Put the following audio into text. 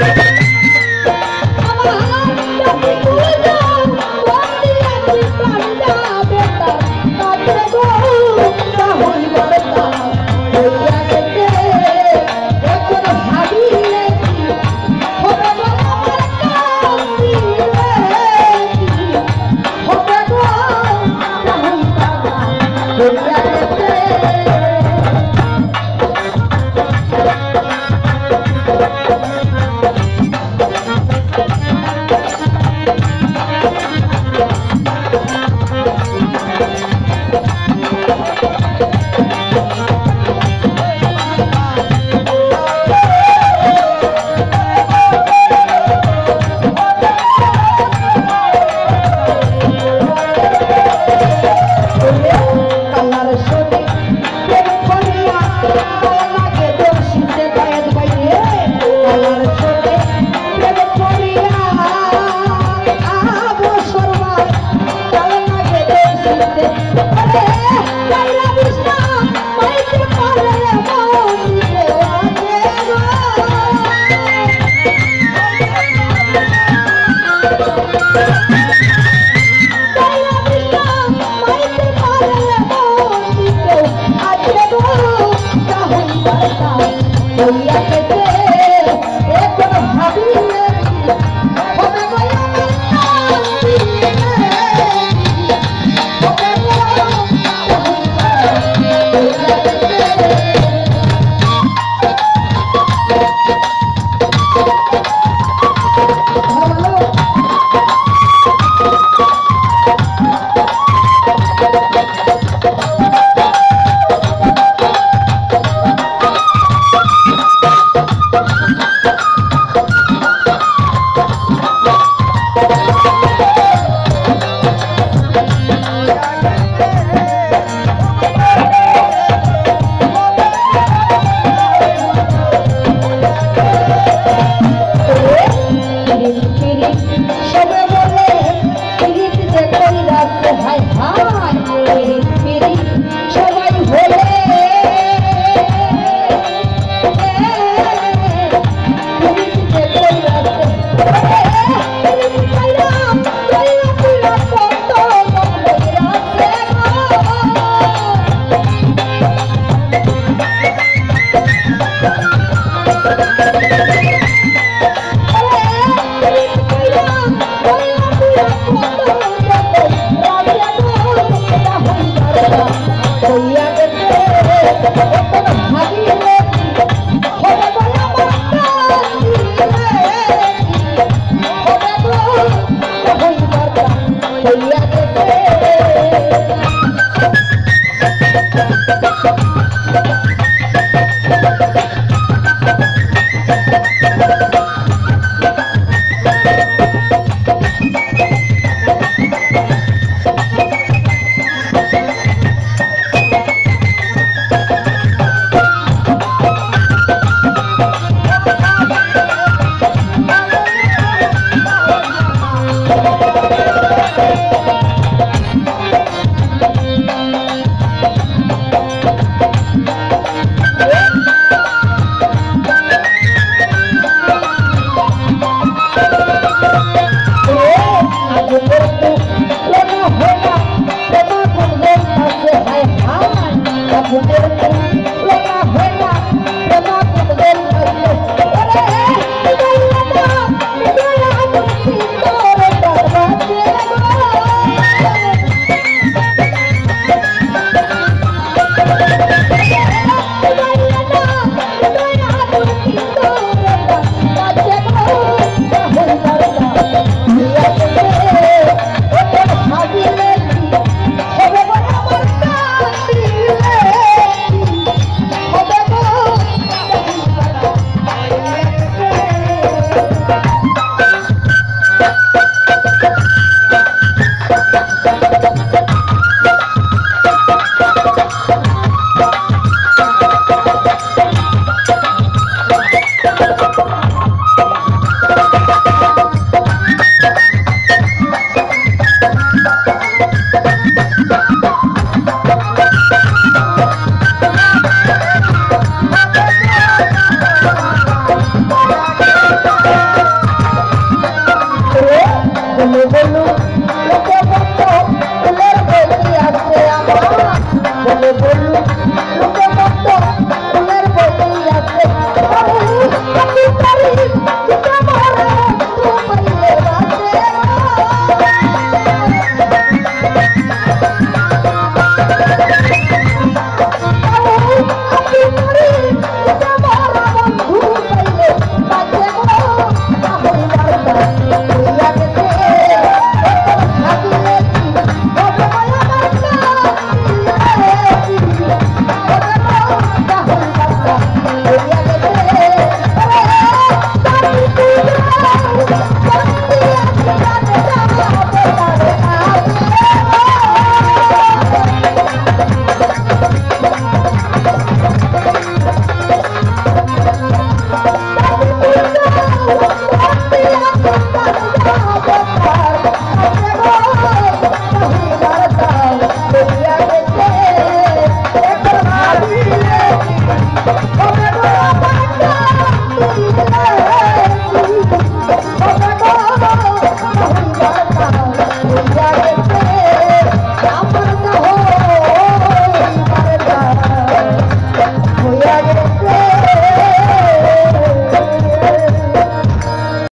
Oh, কথা বলিয়াছে Olha,